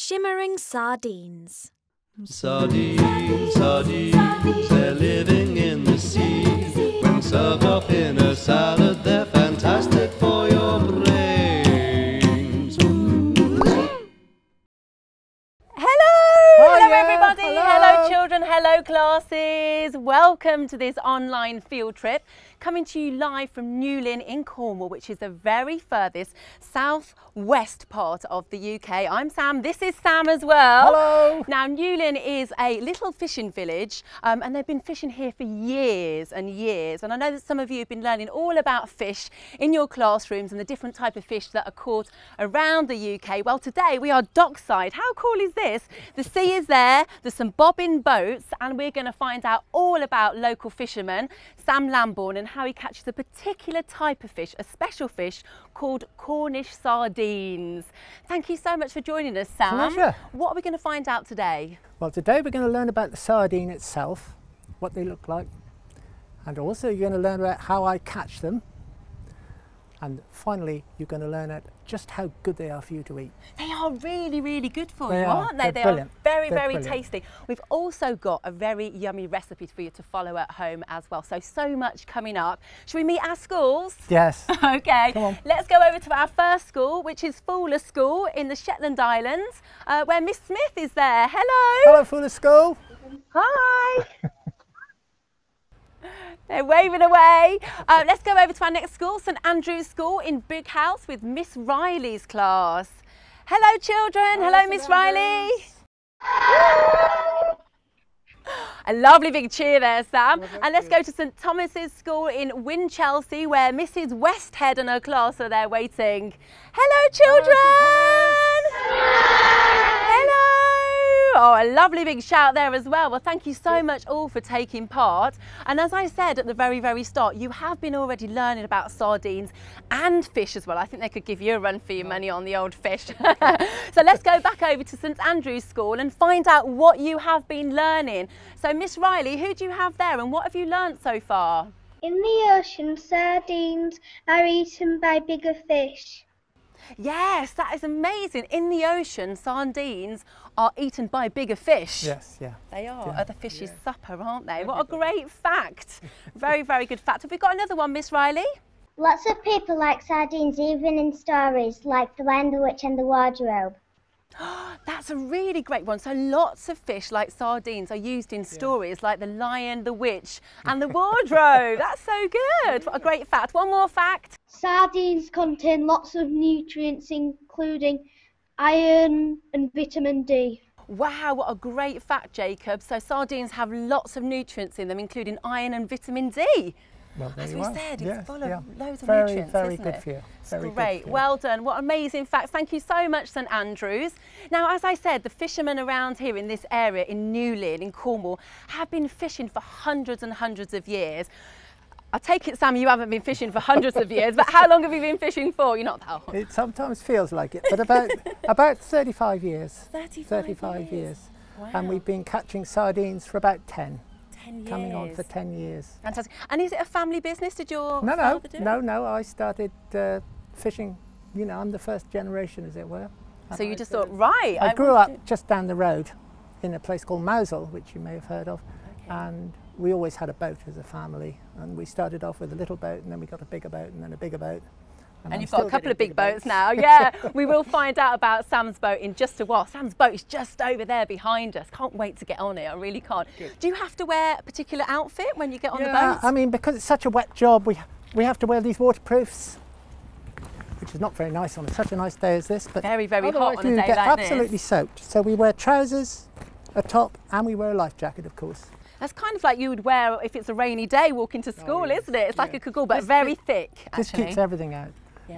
Shimmering sardines. Sardines, sardines, they're living in the sea. When served up in a salad, they're fantastic for your brains. Hello! Hello, Hiya, everybody! hello. Hello, children! Hello, classes! Welcome to this online field trip coming to you live from Newlyn in Cornwall, which is the very furthest south-west part of the UK. I'm Sam, this is Sam as well. Hello. Now, Newlyn is a little fishing village um, and they've been fishing here for years and years. And I know that some of you have been learning all about fish in your classrooms and the different type of fish that are caught around the UK. Well, today we are dockside. How cool is this? The sea is there, there's some bobbing boats, and we're going to find out all about local fishermen, Sam Lamborn, and how he catches a particular type of fish, a special fish called Cornish sardines. Thank you so much for joining us, Sam. Pleasure. What are we going to find out today? Well, today we're going to learn about the sardine itself, what they look like, and also you're going to learn about how I catch them. And finally, you're going to learn at just how good they are for you to eat. They are really, really good for They you, are. aren't they? They're they brilliant. are very, They're very brilliant. tasty. We've also got a very yummy recipe for you to follow at home as well. So, so much coming up. Should we meet our schools? Yes. Okay, Come on. let's go over to our first school, which is Foula School in the Shetland Islands, uh, where Miss Smith is there. Hello. Hello, Foula School. Hi. They're waving away. Uh, let's go over to our next school, St Andrew's School in Big House with Miss Riley's class. Hello, children. Hello, Miss Riley. A lovely big cheer there, Sam. And let's go to St Thomas's School in Winchelsea, where Mrs Westhead and her class are there waiting. Hello, children. Hello. Oh, a lovely big shout there as well. Well, thank you so much all for taking part. And as I said at the very, very start, you have been already learning about sardines and fish as well. I think they could give you a run for your money on the old fish. so let's go back over to St Andrew's School and find out what you have been learning. So, Miss Riley, who do you have there and what have you learnt so far? In the ocean, sardines are eaten by bigger fish. Yes, that is amazing. In the ocean, sardines are eaten by bigger fish. Yes, yeah. They are Yeah. other fish's supper, aren't they? What a great fact. Very, very good fact. Have we got another one, Miss Riley? Lots of people like sardines even in stories like The Lion, the Witch and the Wardrobe. That's a really great one. So lots of fish like sardines are used in stories like The Lion, the Witch and the Wardrobe. That's so good. What a great fact. One more fact. Sardines contain lots of nutrients including iron and vitamin D. Wow, what a great fact, Jacob. So sardines have lots of nutrients in them, including iron and vitamin D. Well, As we are. said, it's Yes, full of yeah. loads of very, nutrients, Very, isn't good it? for you. Very great. Good for you. Well done. What amazing facts. Thank you so much, St Andrews. Now, as I said, the fishermen around here in this area in Newlyn, in Cornwall, have been fishing for hundreds and hundreds of years. I take it, Sam, you haven't been fishing for hundreds of years, but how long have you been fishing for? You're not that old. It sometimes feels like it, but about about 35 years. 35 35 years. years. Wow. And we've been catching sardines for about 10, 10 years. coming on for 10 years. Fantastic. And is it a family business? Did your No, no, father do it? no, no. I started uh, fishing. You know, I'm the first generation, as it were. So you I just thought, right. I grew want up just down the road in a place called Mousehole, which you may have heard of, and we always had a boat as a family. And we started off with a little boat, and then we got a bigger boat, and then a bigger boat. And I'm you've got a couple of big bigger boats now. Yeah, we will find out about Sam's boat in just a while. Sam's boat is just over there behind us. Can't wait to get on it. I really can't. Do you have to wear a particular outfit when you get on yeah, the boat? I mean, because it's such a wet job, we we have to wear these waterproofs, which is not very nice on such a nice day as this. But Very, very hot on a day get like this. absolutely soaked. So we wear trousers, a top, and we wear a life jacket, of course. That's kind of like you would wear if it's a rainy day walking to oh, school, Oh, yes, isn't it? It's like a cagoule, but This very keep- thick. This Actually. keeps everything out.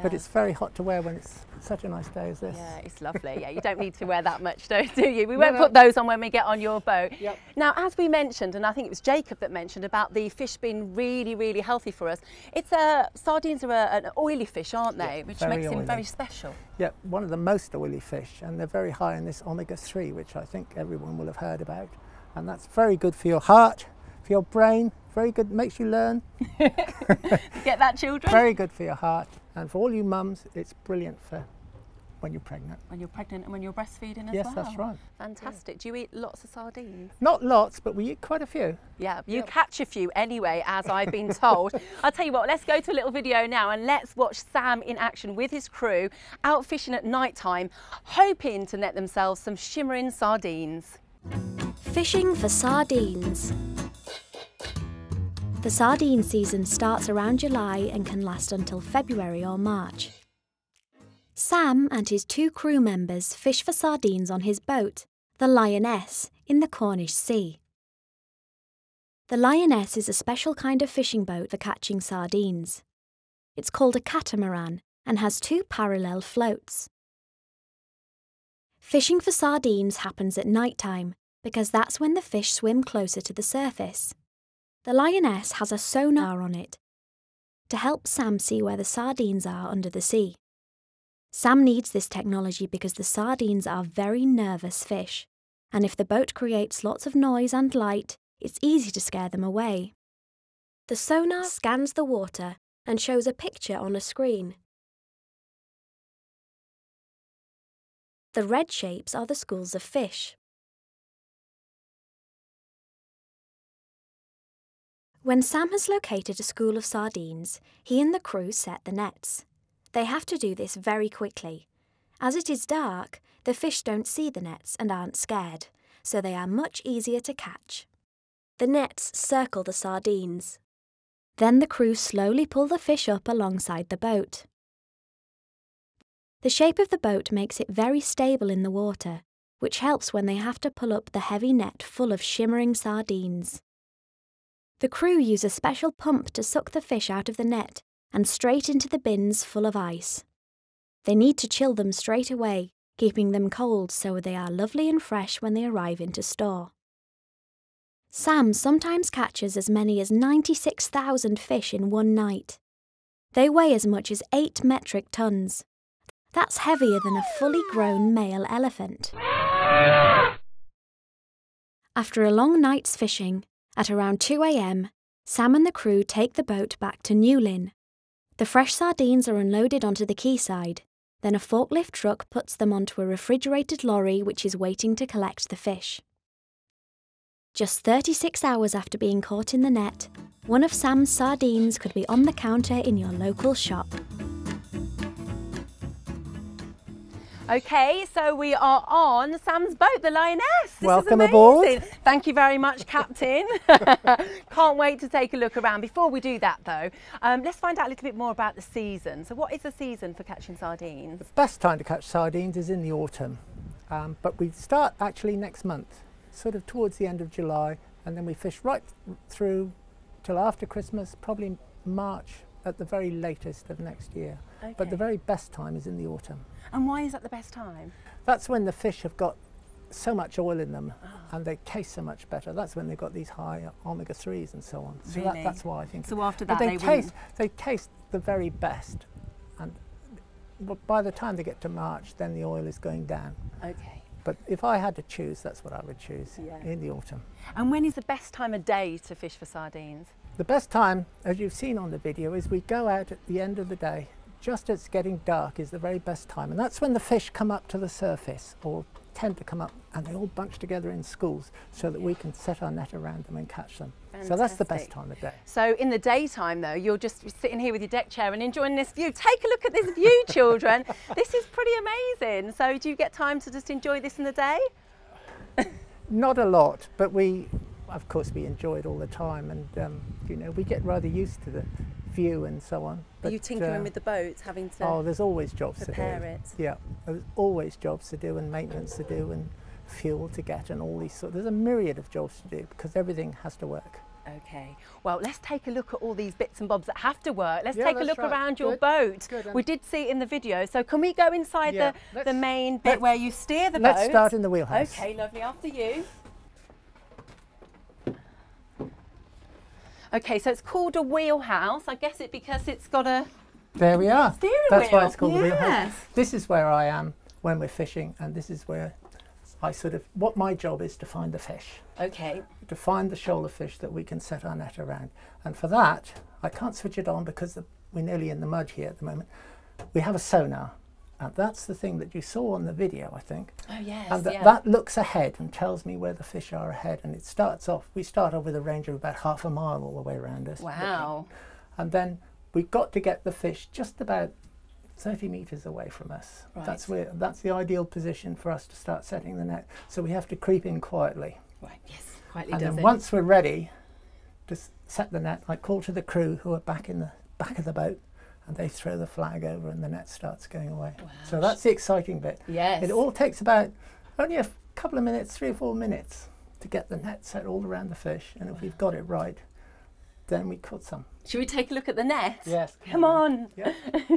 But it's very hot to wear when it's such a nice day as this. Yeah, it's lovely. Yeah, you don't need to wear that much, though, do you? We won't no. put those on when we get on your boat. Yep. Now, as we mentioned, and I think it was Jacob that mentioned about the fish being really, really healthy for us. It's a sardines are a, an oily fish, aren't they? Yeah, Which makes them very special. Yeah, one of the most oily fish, and they're very high in this omega-3, which I think everyone will have heard about. And that's very good for your heart, for your brain, very good, makes you learn, Get that, children? very good for your heart. And for all you mums, it's brilliant for when you're pregnant. When you're pregnant and when you're breastfeeding as Yes, well. that's right. Fantastic. Do you eat lots of sardines? Not lots, but we eat quite a few. Yeah, you catch a few anyway, as I've been told. I'll tell you what, let's go to a little video now and let's watch Sam in action with his crew out fishing at night time, hoping to net themselves some shimmering sardines. Fishing for sardines. The sardine season starts around July and can last until February or March. Sam and his two crew members fish for sardines on his boat, the Lyonesse, in the Cornish Sea. The Lyonesse is a special kind of fishing boat for catching sardines. It's called a catamaran and has two parallel floats. Fishing for sardines happens at night time because that's when the fish swim closer to the surface. The Lyonesse has a sonar ah. on it to help Sam see where the sardines are under the sea. Sam needs this technology because the sardines are very nervous fish, and if the boat creates lots of noise and light, it's easy to scare them away. The sonar scans the water and shows a picture on a screen. The red shapes are the schools of fish. When Sam has located a school of sardines, he and the crew set the nets. They have to do this very quickly. As it is dark, the fish don't see the nets and aren't scared, so they are much easier to catch. The nets circle the sardines. Then the crew slowly pull the fish up alongside the boat. The shape of the boat makes it very stable in the water, which helps when they have to pull up the heavy net full of shimmering sardines. The crew use a special pump to suck the fish out of the net and straight into the bins full of ice. They need to chill them straight away, keeping them cold so they are lovely and fresh when they arrive into store. Sam sometimes catches as many as 96,000 fish in one night. They weigh as much as 8 metric tons. That's heavier than a fully grown male elephant. After a long night's fishing, at around 2 a.m., Sam and the crew take the boat back to Newlyn. The fresh sardines are unloaded onto the quayside. Then a forklift truck puts them onto a refrigerated lorry which is waiting to collect the fish. Just 36 hours after being caught in the net, one of Sam's sardines could be on the counter in your local shop. Okay, so we are on Sam's boat, the Lyonesse. This Welcome aboard. Thank you very much, Captain. Can't wait to take a look around. Before we do that, though, um, let's find out a little bit more about the season. So, what is the season for catching sardines? The best time to catch sardines is in the autumn, um, but we start actually next month, sort of towards the end of July, and then we fish right through till after Christmas, probably March at the very latest of next year. But the very best time is in the autumn. And why is that the best time? That's when the fish have got so much oil in them ah. and they taste so much better. That's when they've got these high omega 3s and so on. So Really? that, that's why I think. So after that, they, they taste wouldn't- they taste the very best. And by the time they get to March, then the oil is going down. Okay. But if I had to choose, that's what I would choose Yeah. in the autumn. And when is the best time of day to fish for sardines? The best time, as you've seen on the video, is we go out at the end of the day. Just as it's getting dark is the very best time. And that's when the fish come up to the surface or tend to come up and they all bunch together in schools so that we can set our net around them and catch them. So that's the best time of day. So in the daytime, though, you're just sitting here with your deck chair and enjoying this view. Take a look at this view, children. this is pretty amazing. So do you get time to just enjoy this in the day? Not a lot, but we, of course, we enjoy it all the time and, um, you know, we get rather used to the view and so on. Are you tinkering uh, with the boat, having to? Oh, there's always jobs to do. it. Yeah, there's always jobs to do and maintenance to do and fuel to get and all these sort. There's a myriad of jobs to do because everything has to work. Okay. Well, let's take a look at all these bits and bobs that have to work. Let's Yeah, take a look right. around your Good. boat. Good, We did see it in the video. So can we go inside Yeah, the, let's- the main bit where you steer the Let's boat? start in the wheelhouse. Okay, lovely. After you. Okay, so it's called a wheelhouse. I guess it because it's got a There we are. Steering That's why it's called the wheelhouse. This is where I am when we're fishing, and this is where I sort of what my job is to find the fish, okay. to find the shoulder fish that we can set our net around. And for that, I can't switch it on because the, we're nearly in the mud here at the moment. We have a sonar, And that's the thing that you saw on the video, I think. Oh yes, And that, yeah. that looks ahead and tells me where the fish are ahead. And it starts off, we start off with a range of about half a mile all the way around us. looking. wow. And then we've got to get the fish just about 30 metres away from us. Right. That's where that's the ideal position for us to start setting the net. So we have to creep in quietly. Right. Yes. Quietly and does then it. once we're ready to set the net, I call to the crew who are back in the back of the boat and they throw the flag over and the net starts going away. So that's the exciting bit. Yes. It all takes about only a couple of minutes, three or four minutes to get the net set all around the fish. And if we've got it right, then we cut some. Should we take a look at the net? Yes. Come on. Yeah.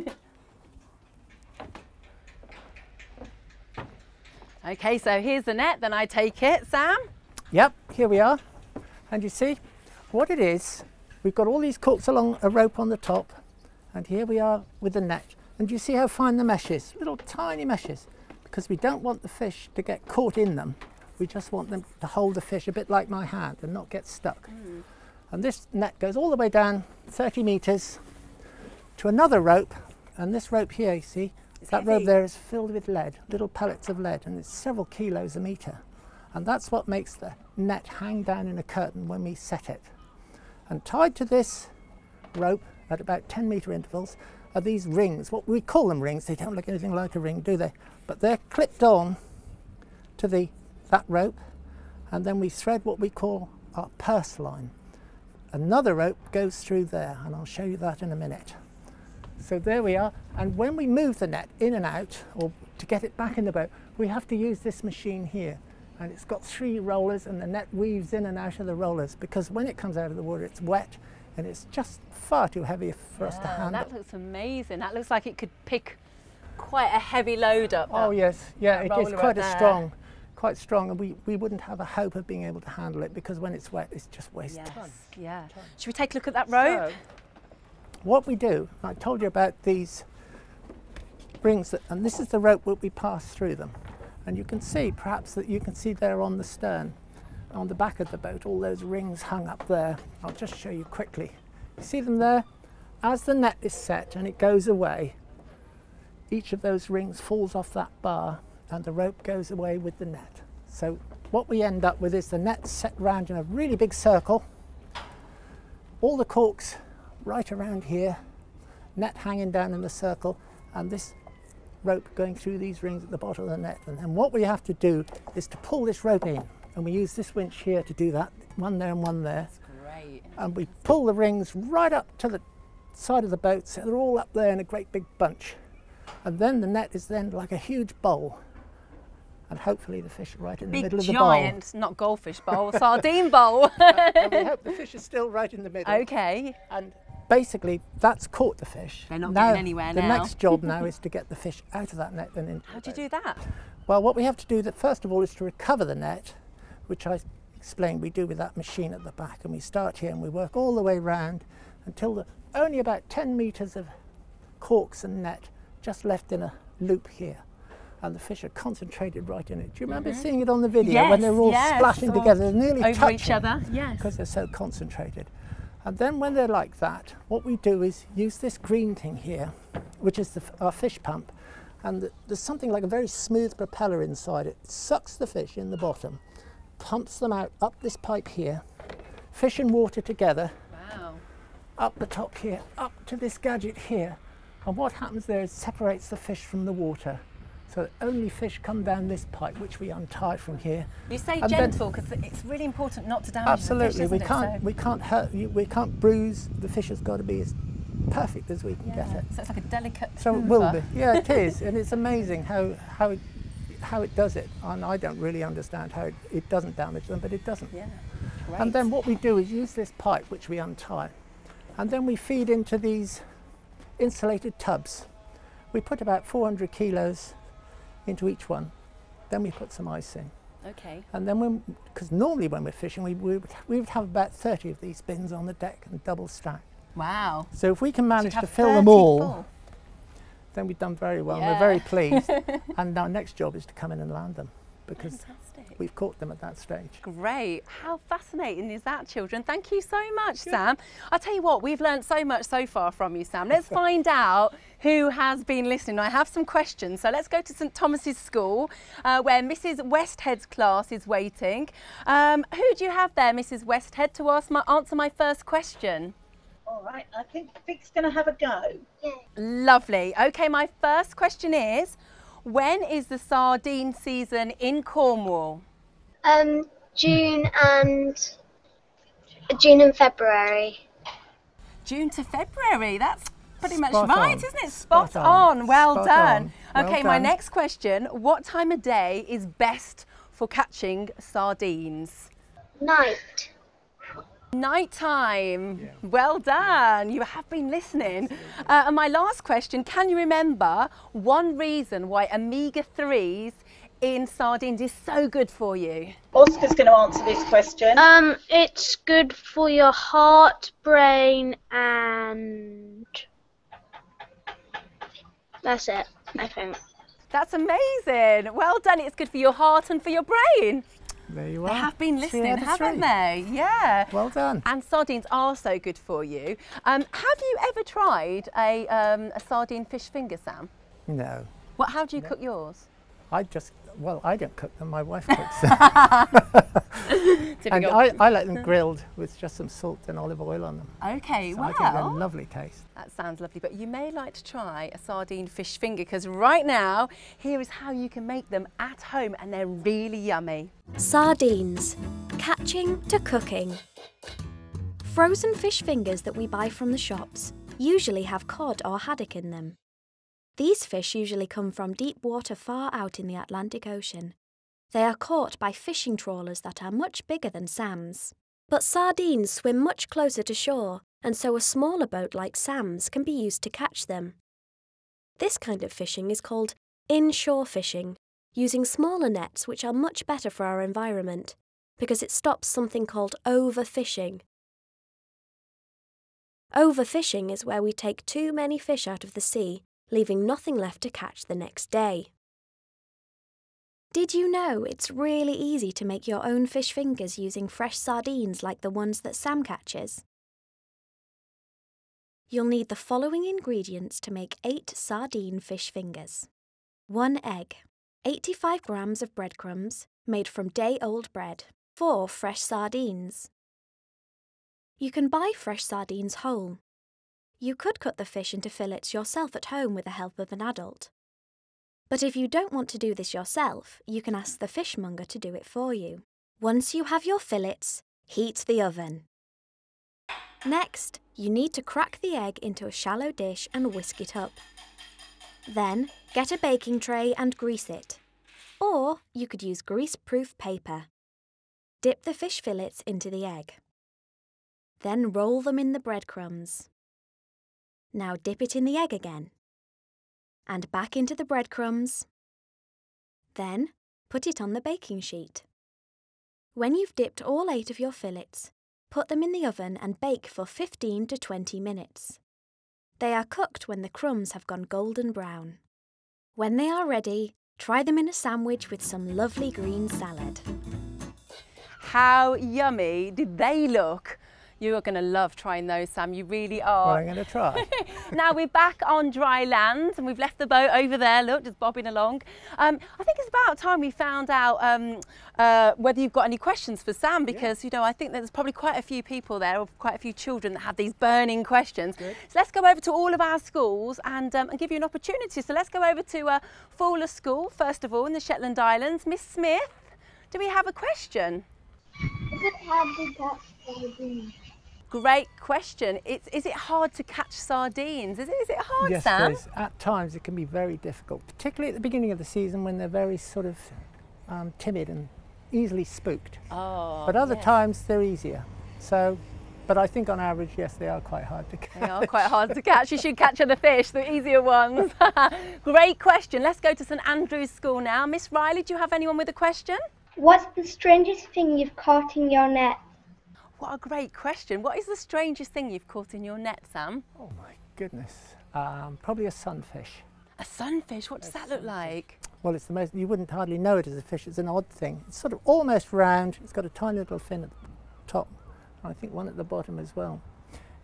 Okay, so here's the net. Then I take it, Sam. Yep, here we are. And you see what it is, we've got all these corks along a rope on the top, and here we are with the net. And you see how fine the mesh is? Little tiny meshes, because we don't want the fish to get caught in them. We just want them to hold the fish a bit like my hand and not get stuck. Hmm. And this net goes all the way down 30 metres to another rope, and this rope here, you see, that rope there is filled with lead, little pellets of lead, and it's several kilos a metre. And that's what makes the net hang down in a curtain when we set it. And tied to this rope at about 10 metre intervals are these rings. What we call them rings, they don't look anything like a ring, do they? But they're clipped on to the, that rope, and then we thread what we call our purse line. Another rope goes through there, and I'll show you that in a minute. So there we are. And when we move the net in and out, or to get it back in the boat, we have to use this machine here. And it's got three rollers, and the net weaves in and out of the rollers because when it comes out of the water, it's wet and it's just far too heavy for us to handle. that looks amazing. That looks like it could pick quite a heavy load up. Oh yes, yeah, that it is quite up a strong, quite strong, and we, we wouldn't have a hope of being able to handle it because when it's wet, it's just waste Yes. time. Yeah. Should we take a look at that rope? So, what we do, I told you about these rings, that, and this is the rope that we pass through them. And you can see, perhaps that you can see there on the stern, on the back of the boat, all those rings hung up there. I'll just show you quickly. You see them there? As the net is set and it goes away, each of those rings falls off that bar and the rope goes away with the net. So what we end up with is the net set round in a really big circle, all the corks right around here, net hanging down in the circle, and this rope going through these rings at the bottom of the net. And then what we have to do is to pull this rope in, and we use this winch here to do that, one there and one there. Great. And we pull the rings right up to the side of the boat, so they're all up there in a great big bunch. And then the net is then like a huge bowl, and hopefully the fish are right in the Big middle of the giant, not goldfish bowl, sardine bowl. bowl. and we hope the fish is still right in the middle. okay. And basically, that's caught the fish. They're not now, getting anywhere the now. The next job now is to get the fish out of that net and into How do you do that? Well, what we have to do that first of all is to recover the net, which I explained we do with that machine at the back. And we start here and we work all the way round until the, only about 10 metres of corks and net just left in a loop here. And the fish are concentrated right in it. Do you remember seeing it on the video when Mm-hmm. They're all yes, splashing all together, they're nearly Over each other. Yes. because they're so concentrated. And then when they're like that, what we do is use this green thing here, which is the, our fish pump, and th- there's something like a very smooth propeller inside it. It sucks the fish in the bottom, pumps them out up this pipe here, fish and water together, Wow. up the top here, up to this gadget here. And what happens there is separates the fish from the water. So only fish come down this pipe, which we untie from here. You say And gentle because it's really important not to damage Absolutely, the fish, we can't It? So, we can't hurt you, we can't bruise. The fish has got to be as perfect as we can get it. so it's like a delicate. So it will be. Yeah, it is, and it's amazing how how how it does it. And I don't really understand how it, it doesn't damage them, but it doesn't. Yeah. Right. And then what we do is use this pipe which we untie, and then we feed into these insulated tubs. We put about 400 kilos into each one. Then we put some ice in. Okay. And then when, because normally when we're fishing, we, we, would, we would have about 30 of these bins on the deck and double stacked. Wow. So if we can So manage to fill them all, full. Then we've done very well. and We're very pleased. and our next job is to come in and land them. because Fantastic. we've caught them at that stage. Great. How fascinating is that, children? Thank you so much, Sam. I'll tell you what, we've learned so much so far from you, Sam. Let's find out who has been listening. I have some questions. So let's go to St Thomas's School, uh, where Mrs Westhead's class is waiting. Um, who do you have there, Mrs Westhead, to ask my, answer my first question? All right, I think Vic's going to have a go. Lovely. Okay, my first question is, when is the sardine season in Cornwall? Um, June and June and February. June to February. That's pretty much Spot right, on. isn't it? Spot, Spot on. on. Well Spot done. on. Well okay, my done. next question. What time of day is best for catching sardines? Night. Nighttime. Well done. You have been listening. Uh, and my last question can you remember one reason why omega 3s in sardines is so good for you? Oscar's going to answer this question. Um, it's good for your heart, brain, and that's it. I think. That's amazing. Well done. It's good for your heart and for your brain. There you are. They have been listening, haven't three. they? Yeah. Well done. And sardines are so good for you. Um, have you ever tried a, um, a sardine fish finger, Sam? No, What? How do you cook yours? I just, well, I don't cook them, my wife cooks them. and I, I like them grilled with just some salt and olive oil on them. okay, So I get a well, lovely taste. that sounds lovely. But you may like to try a sardine fish finger because right now, here is how you can make them at home, and they're really yummy. Sardines. Catching to cooking. Frozen fish fingers that we buy from the shops usually have cod or haddock in them. These fish usually come from deep water far out in the Atlantic Ocean. They are caught by fishing trawlers that are much bigger than Sam's. But sardines swim much closer to shore, and so a smaller boat like Sam's can be used to catch them. This kind of fishing is called inshore fishing, using smaller nets which are much better for our environment because it stops something called overfishing. Overfishing is where we take too many fish out of the sea, leaving nothing left to catch the next day. Did you know it's really easy to make your own fish fingers using fresh sardines like the ones that Sam catches? You'll need the following ingredients to make 8 sardine fish fingers 1 egg, 85 grams of breadcrumbs made from day old bread, 4 fresh sardines. You can buy fresh sardines whole. You could cut the fish into fillets yourself at home with the help of an adult. But if you don't want to do this yourself, you can ask the fishmonger to do it for you. Once you have your fillets, heat the oven. Next, you need to crack the egg into a shallow dish and whisk it up. Then, get a baking tray and grease it. Or you could use grease proof paper. Dip the fish fillets into the egg. Then roll them in the breadcrumbs. Now dip it in the egg again. And back into the breadcrumbs. Then put it on the baking sheet. When you've dipped all eight of your fillets, put them in the oven and bake for 15 to 20 minutes. They are cooked when the crumbs have gone golden brown. When they are ready, try them in a sandwich with some lovely green salad. How yummy did they look? You are going to love trying those, Sam. You really Well, are. I'm going to try. now we're back on dry land and we've left the boat over there, look, just bobbing along. Um, I think it's about time we found out um, uh, whether you've got any questions for Sam because, you know, I think there's probably quite a few people there, or quite a few children that have these burning questions. So let's go over to all of our schools and, um, and give you an opportunity. So let's go over to uh, Foula School, first of all, in the Shetland Islands. Miss Smith, do we have a question? Is it hard to catch sardines? Great question. It's, is it hard to catch sardines? Is it, is it hard, yes, Sam? it is. At times it can be very difficult, particularly at the beginning of the season when they're very sort of um, timid and easily spooked. Oh, But other yes. times they're easier. So, but I think on average, yes, they are quite hard to catch. They are quite hard to catch. You should catch other fish, the easier ones. Great question. Let's go to St Andrew's School now. Miss Riley, do you have anyone with a question? What's the strangest thing you've caught in your net? What a great question. What is the strangest thing you've caught in your net, Sam? Oh my goodness. Um, probably a sunfish. A sunfish. What does that look like? Well, it's the most, you wouldn't hardly know it as a fish. It's an odd thing. It's sort of almost round. It's got a tiny little fin at the top. And I think one at the bottom as well.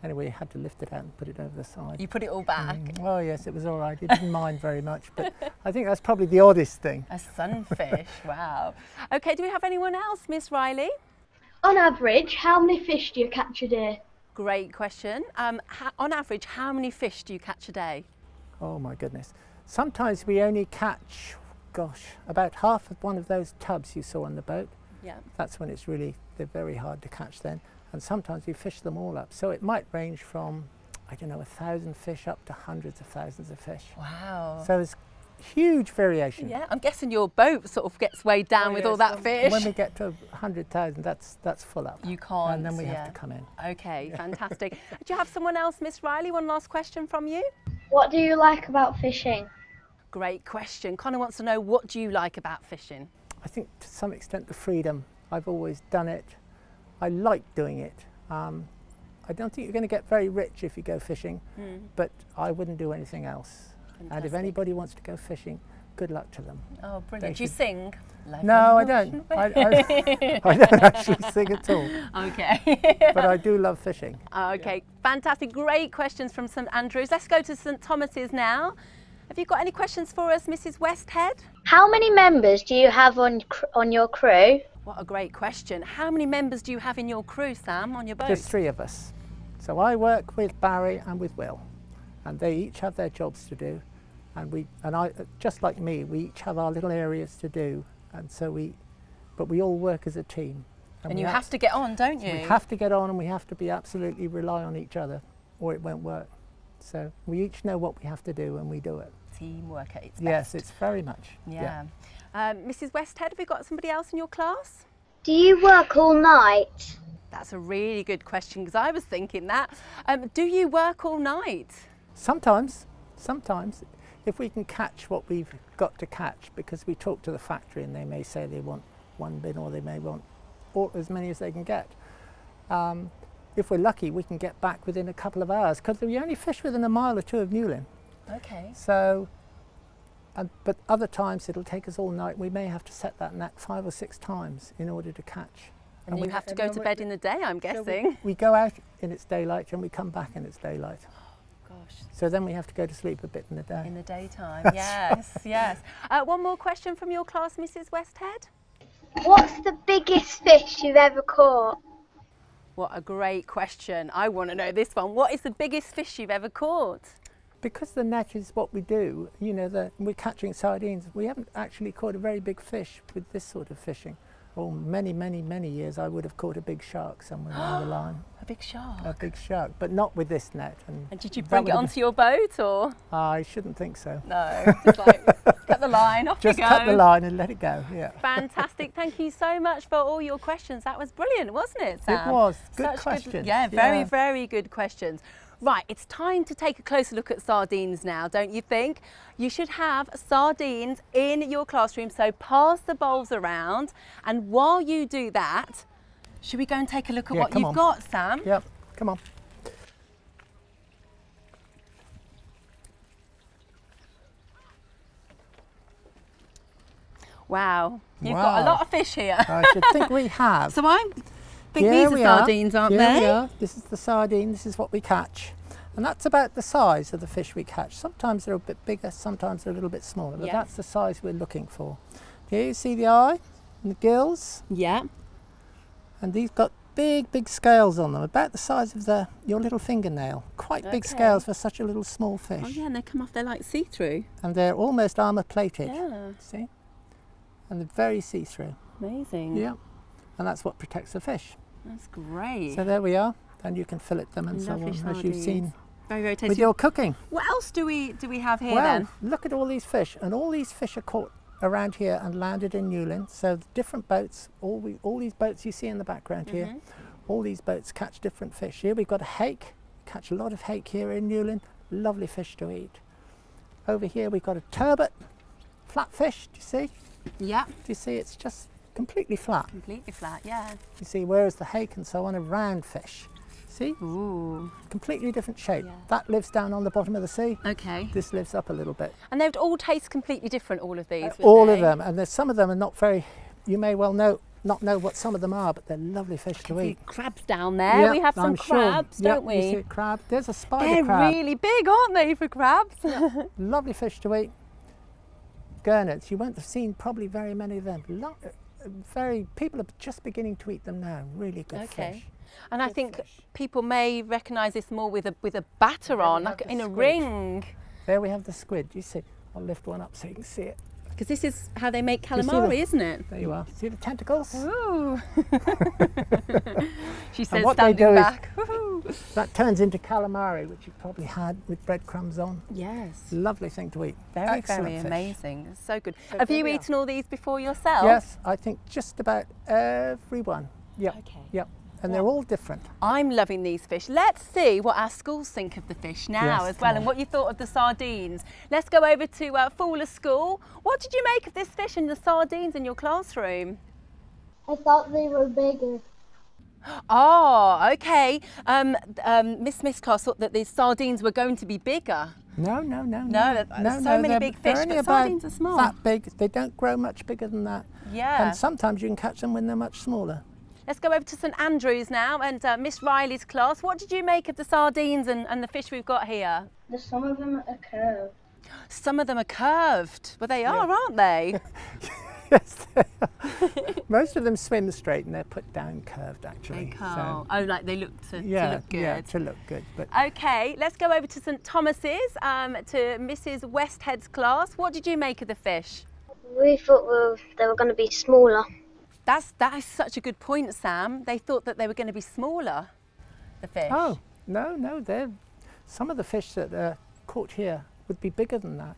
Anyway, you had to lift it out and put it over the side. You put it all back. Mm, Oh yes, it was all right. It didn't mind very much, but I think that's probably the oddest thing. A sunfish. wow. Okay, do we have anyone else, Miss Riley? On average, how many fish do you catch a day? Great question. Um, ha- on average, how many fish do you catch a day? Oh my goodness. Sometimes we only catch, gosh, about half of one of those tubs you saw on the boat. Yeah. That's when it's really, they're very hard to catch then. And sometimes we fish them all up. So it might range from, I don't know, a thousand fish up to hundreds of thousands of fish. Wow. So there's huge variation. yeah, I'm guessing your boat sort of gets weighed down Oh, with yes, all that when- fish. When we get to 100,000, that's, that's full up. You can't. And then we yeah. have to come in. Okay, fantastic. Do you have someone else, Miss Riley? One last question from you. What do you like about fishing? Great question. Connor wants to know what do you like about fishing? I think to some extent the freedom. I've always done it. I like doing it. Um, I don't think you're going to get very rich if you go fishing, but I wouldn't do anything else. And if anybody wants to go fishing, good luck to them. Oh, They brilliant. Do you sing? Life No, I don't. I. I, I don't actually sing at all, Okay. but I do love fishing. okay, fantastic. Great questions from St Andrews. Let's go to St Thomas's now. Have you got any questions for us, Mrs Westhead? How many members do you have on cr- on your crew? What a great question. How many members do you have in your crew, Sam, on your boat? There's three of us. So I work with Barry and with Will, and they each have their jobs to do. And we, and I, just like me, we each have our little areas to do, and so we, but we all work as a team. and we you abs- have to get on, don't you? We have to get on, and we have to be absolutely rely on each other, or it won't work. So we each know what we have to do, and we do it. Teamwork at its Yes, best. it's very much. Yeah. Um, Mrs Westhead, have we got somebody else in your class? Do you work all night? That's a really good question because I was thinking that. Um, do you work all night? Sometimes, sometimes, if we can catch what we've got to catch, because we talk to the factory and they may say they want one bin or they may want all, as many as they can get. Um, if we're lucky, we can get back within a couple of hours because we only fish within a mile or two of Newlyn. Okay. So, and, but other times it'll take us all night. We may have to set that net five or six times in order to catch. And, you we- have to go to bed in the day, I'm so we- guessing. we go out in its daylight and we come back in its daylight. Gosh. So then we have to go to sleep a bit in the day. In the daytime, yes, yes. Uh, one more question from your class, Mrs. Westhead. What's the biggest fish you've ever caught? What a great question. I want to know this one. What is the biggest fish you've ever caught? because the net is what we do, you know, the, we're catching sardines. We haven't actually caught a very big fish with this sort of fishing. Oh, many, many, many years I would have caught a big shark somewhere on the line. A big shark. A big shark, but not with this net. And, And did you bring it onto your boat or? I shouldn't think so. No, just like cut the line, off Just you go. cut the line and let it go. Yeah. Fantastic. Thank you so much for all your questions. That was brilliant, wasn't it, Sam? It was. Good Such questions. yeah, very, Yeah. very good questions. Right, it's time to take a closer look at sardines now, don't you think? You should have sardines in your classroom, so pass the bowls around. And while you do that, should we go and take a look at Yeah, what you've on. got, Sam? Yep. Come on. Wow, you've got a lot of fish here. I should think we have. so I think Here these are we are. aren't Here they? are. This is the sardine. This is what we catch. And that's about the size of the fish we catch. Sometimes they're a bit bigger, sometimes they're a little bit smaller, but Yes. that's the size we're looking for. Here you see the eye and the gills, Yeah. and these got big, big scales on them, about the size of the your little fingernail. Quite big scales for such a little small oh, fish. Oh yeah, and they come off. They're like see-through. And they're almost armour plated. Yeah, See? And they're very see-through. amazing. Yeah. And that's what protects the fish. That's great. So there we are. And you can fillet them and Lovely so on, as you've seen very very with your cooking. What else do we do we have here well, then? look at all these fish, and all these fish are caught around here and landed in Newlyn. So different boats, all we, all these boats you see in the background here, Mm-hmm. all these boats catch different fish. Here we've got a hake, catch a lot of hake here in Newlyn, lovely fish to eat. Over here we've got a turbot, flatfish. Do you see? Yeah, Do you see? It's just completely flat. completely flat. Yeah. You see, whereas the hake and so on are round fish. See, Ooh. completely different shape. Yeah. That lives down on the bottom of the sea. Okay. This lives up a little bit. And they'd all taste completely different, all of these. would All they? of them, and there's some of them are not very. You may well know not know what some of them are, but they're lovely fish to eat. crabs down there. Yeah, we have some I'm crabs, Yep, don't we? You crab. There's a spider They're crab. really big, aren't they, for crabs? Lovely fish to eat. Gurnets. You won't have seen probably very many of them. Lo- uh, very people are just beginning to eat them now. Really good Okay. fish. and I think fish. people may recognise this more with a with a batter on, like the in a ring. There we have the squid. You see, I'll lift one up so you can see it. Because this is how they make calamari, the- isn't it? There you are. See the tentacles? Ooh. she says what they do back. Woohoo. That turns into calamari, which you've probably had with breadcrumbs on. Yes. Lovely thing to eat. Very, Excellent very fish. amazing. It's so good. So Have you we are. eaten all these before yourself? Yes, I think just about everyone. Yeah. Okay. Yep. And they're all different. I'm loving these fish. Let's see what our schools think of the fish now Yes, as well and what you thought of the sardines. Let's go over to uh, Foula School. What did you make of this fish and the sardines in your classroom? I thought they were bigger. Oh, okay. Um, um, Miss Smith's class thought that the sardines were going to be bigger. No, no, no, No, there- there's so many they're- big they're fish, only but about sardines are small. That big. They don't grow much bigger than that. Yeah. And sometimes you can catch them when they're much smaller. Let's go over to St Andrews now and uh, Miss Riley's class. What did you make of the sardines and, and the fish we've got here? The, some of them are curved. Some of them are curved. Well, they are, aren't they? yes. they are. Most of them swim straight and they're put down curved actually. They can't. oh, like they look to, to look good. yeah, to look good. But Okay, let's go over to St Thomas's, um, to Mrs Westhead's class. What did you make of the fish? We thought well, they were going to be smaller. That's that is such a good point, Sam. They thought that they were going to be smaller, the fish. oh no, no, they're some of the fish that are caught here would be bigger than that.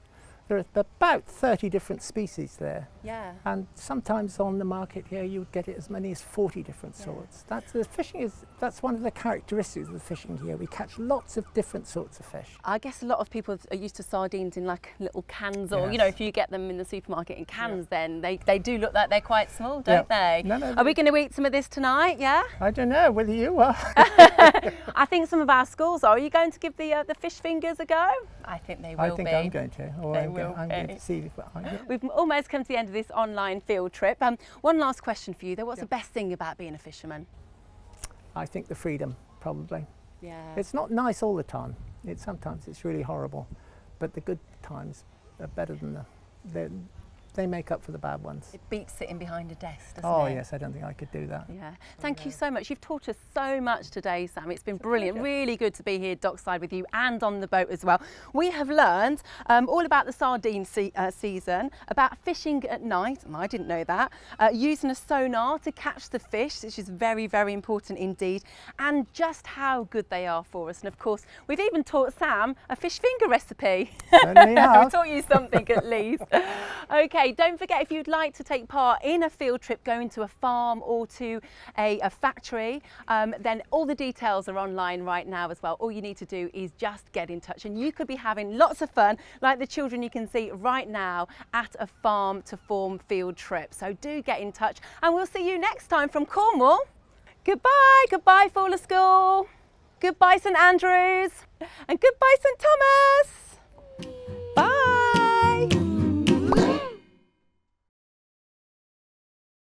There are about 30 different species there. yeah. And sometimes on the market here, you would get it as many as 40 different sorts. That's the fishing is that's one of the characteristics of the fishing here. We catch lots of different sorts of fish. I guess a lot of people are used to sardines in like little cans, or you know, if you get them in the supermarket in cans, then they, they do look like they're quite small, don't Yeah. they? No, no, Are we going to eat some of this tonight? Yeah. I don't know whether you are. I think some of our schools are. Are you going to give the uh, the fish fingers a go? I think they will I think be. I'm going to, or They I'm, go- will I'm going to see yeah. We've almost come to the end of this online field trip. Um, one last question for you, though. What's the best thing about being a fisherman? I think the freedom probably. Yeah. It's not nice all the time. It sometimes it's really horrible, but the good times are better than the. They, they make up for the bad ones. It beats sitting behind a desk, doesn't Oh it? yes, I don't think I could do that. Yeah. Thank you so much. You've taught us so much today, Sam. It's been brilliant. Really good to be here dockside with you and on the boat as well. We have learned um, all about the sardine se- uh, season, about fishing at night, and I didn't know that, uh, using a sonar to catch the fish, which is very, very important indeed, and just how good they are for us. And of course, we've even taught Sam a fish finger recipe. Certainly we have. taught you something at least. Okay, don't forget if you'd like to take part in a field trip going to a farm or to a, a factory, um, then all the details are online right now as well. All you need to do is just get in touch and you could be having lots of fun like the children you can see right now at a Farm to Fork field trip. So do get in touch and we'll see you next time from Cornwall. Goodbye, goodbye Foula School. Goodbye St Andrews and goodbye St Thomas.